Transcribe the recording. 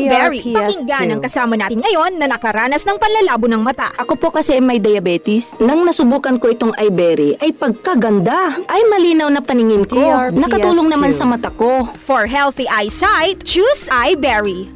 iBerry. TRPS2. Pakinggan ang kasama natin ngayon na nakaranas ng panlalabo ng mata. Ako po kasi may diabetes. Nang nasubukan ko itong iBerry, ay pagkaganda. Ay malinaw na paningin ko. TRPS2. Nakatulong naman sa mata ko. For healthy eyesight, choose iBerry.